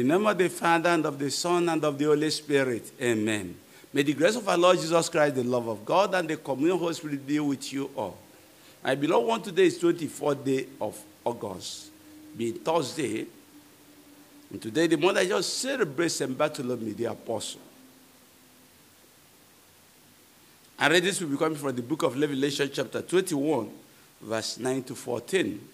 the name of the Father, and of the Son, and of the Holy Spirit. Amen. May the grace of our Lord Jesus Christ, the love of God, and the communion of the Holy Spirit be with you all. My beloved one today is 24th day of August, being Thursday. And today, the mother just celebrates St. Bartholomew, the apostle. And this will be coming from the book of Revelation, chapter 21, verse 9 to 14.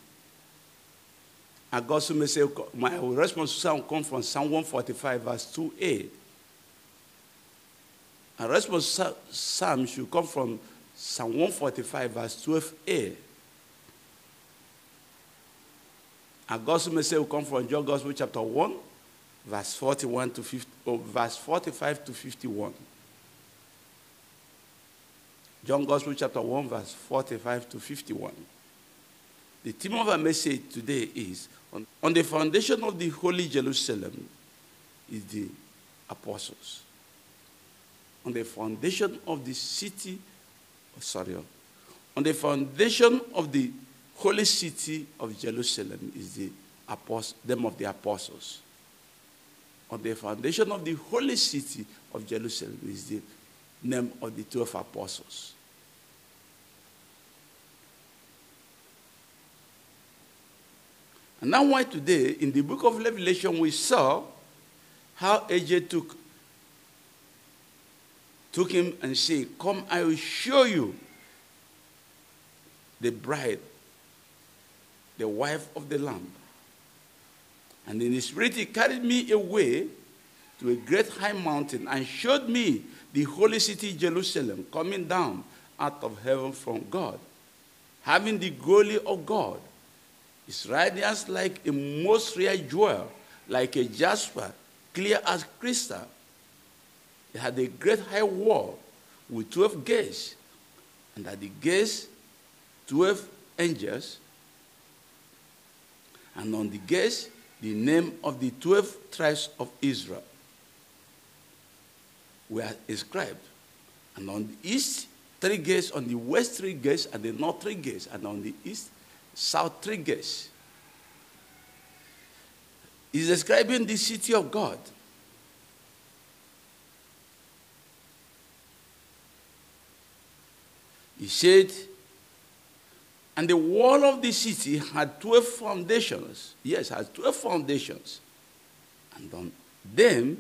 And God may say, my response to Psalm comes from Psalm 145, verse 2a. A response Psalm should come from Psalm 145, verse 12a. And gospel message will come from John Gospel chapter 1, verse 41 to 50, oh, verse 45 to 51. John Gospel chapter 1, verse 45 to 51. The theme of our message today is on, on the foundation of the holy Jerusalem is the apostles. On the foundation of the city, oh, sorry, oh. on the foundation of the holy city of Jerusalem is the apost- them of the apostles. On the foundation of the holy city of Jerusalem is the name of the twelve apostles. And now why today, in the book of Revelation, we saw how AJ took, took him and said, Come, I will show you the bride, the wife of the Lamb. And in the spirit, he carried me away to a great high mountain and showed me the holy city Jerusalem coming down out of heaven from God, having the glory of God. Its radiance like a most rare jewel, like a jasper, clear as crystal. It had a great high wall with 12 gates, and at the gates, 12 angels, and on the gates, the name of the 12 tribes of Israel were inscribed. And on the east, three gates, on the west, three gates, and the north, three gates, and on the east, south, three gates. He's describing the city of God. He said, and the wall of the city had 12 foundations. Yes, had 12 foundations. And on them,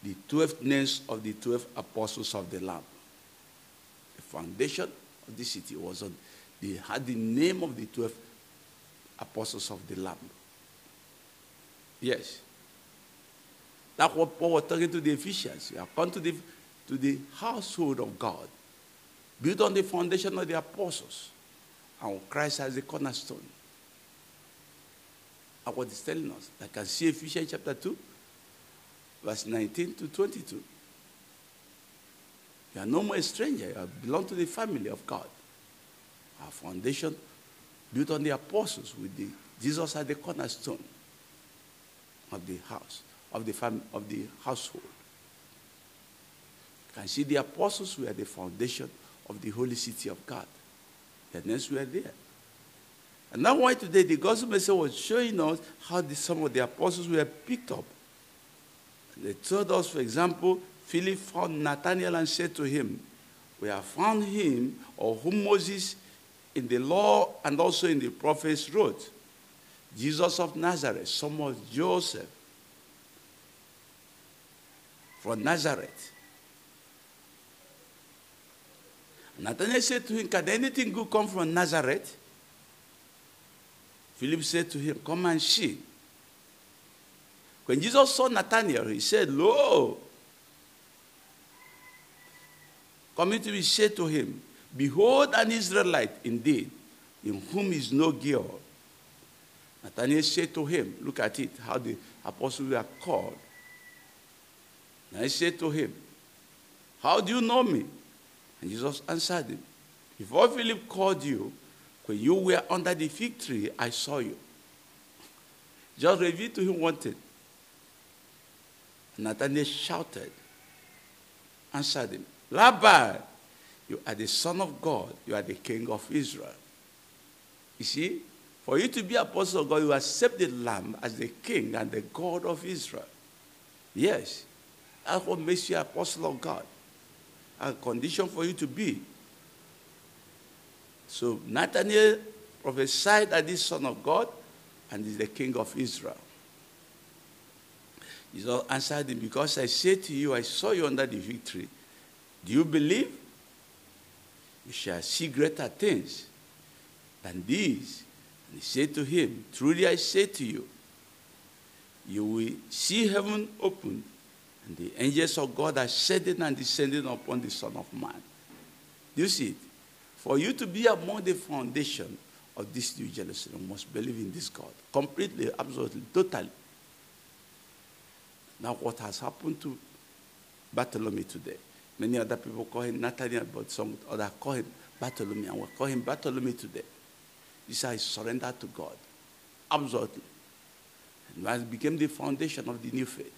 the 12 names of the 12 apostles of the Lamb. The foundation of the city was on, they had the name of the 12 apostles of the Lamb. Yes. That's what Paul was talking to the Ephesians. You have come to the, to the household of God, built on the foundation of the apostles, and Christ as the cornerstone. And what he's telling us. I can see Ephesians chapter 2, verse 19 to 22. You are no more a stranger. You belong to the family of God. Our foundation built on the apostles with the, Jesus as the cornerstone of the house, of the family, of the household. You can see the apostles were the foundation of the holy city of God. The names were there. And now why today the gospel message was showing us how the, some of the apostles were picked up. They told us, for example, Philip found Nathanael and said to him, We have found him, or whom Moses in the law and also in the prophets wrote, Jesus of Nazareth, son of Joseph, from Nazareth. Nathanael said to him, Can anything good come from Nazareth? Philip said to him, Come and see. When Jesus saw Nathanael, he said, Lo, coming to be said to him, Behold an Israelite indeed, in whom is no guile. Nathanael said to him, Look at it, how the apostles were called. And I said to him, How do you know me? And Jesus answered him, Before Philip called you, when you were under the fig tree, I saw you. Just revealed to him one thing. Nathanael shouted, answered him, Rabbi, you are the Son of God, you are the King of Israel. You see, for you to be apostle of God, you accept the Lamb as the King and the God of Israel. Yes, that's what makes you apostle of God. A condition for you to be. So Nathanael prophesied that this Son of God and is the King of Israel. Jesus answered him, Because I said to you, I saw you under the victory. Do you believe? You shall see greater things than these. And he said to him, Truly I say to you, you will see heaven opened, and the angels of God ascending and descending upon the Son of Man. Do you see it? For you to be among the foundation of this new Jerusalem, must believe in this God completely, absolutely, totally. Now, what has happened to Bartholomew today? Many other people call him Nathaniel, but some other call him Bartholomew, and we call him Bartholomew today. He said, surrender to God. Absolutely. And that became the foundation of the new faith.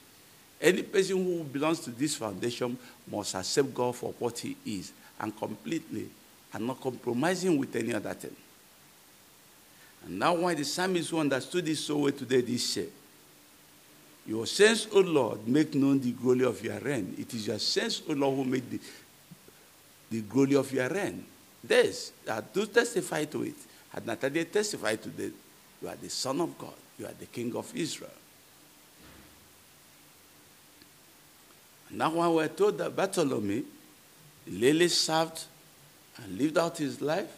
Any person who belongs to this foundation must accept God for what he is and completely and not compromising with any other thing. And now why the psalmist who understood this so well today, this say, Your sense, O Lord, make known the glory of your reign. It is your sense, O Lord, who made the, the glory of your reign. This, that do testify to it. Had Nathaniel testified to that, you are the Son of God, you are the King of Israel. Now when we're told that Bartholomew Lily served and lived out his life,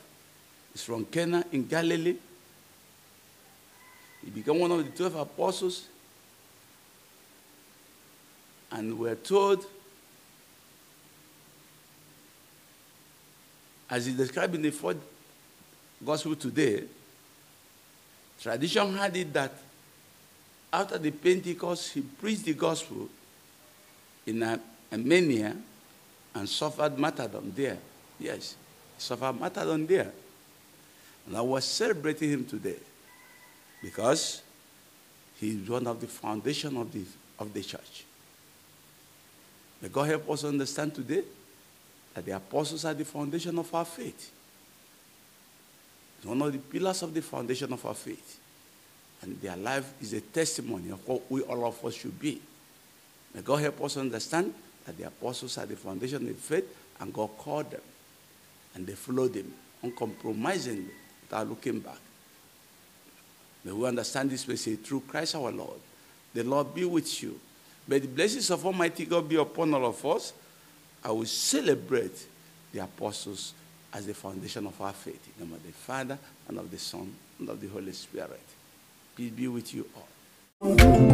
he's from Cana in Galilee. He became one of the 12 apostles. And we're told, as he described in the fourth gospel today, tradition had it that after the Pentecost, he preached the gospel in Armenia and suffered martyrdom there. Yes, suffered martyrdom there. And I was celebrating him today because he's one of the foundation of the, of the church. May God help us understand today that the apostles are the foundation of our faith. It's one of the pillars of the foundation of our faith. And their life is a testimony of what we all of us should be. May God help us understand that the apostles are the foundation of faith, and God called them. And they followed him uncompromisingly without looking back. May we understand this message through Christ our Lord. The Lord be with you. May the blessings of Almighty God be upon all of us. I will celebrate the apostles as the foundation of our faith. In the name of the Father, and of the Son, and of the Holy Spirit. Peace be with you all. Yeah.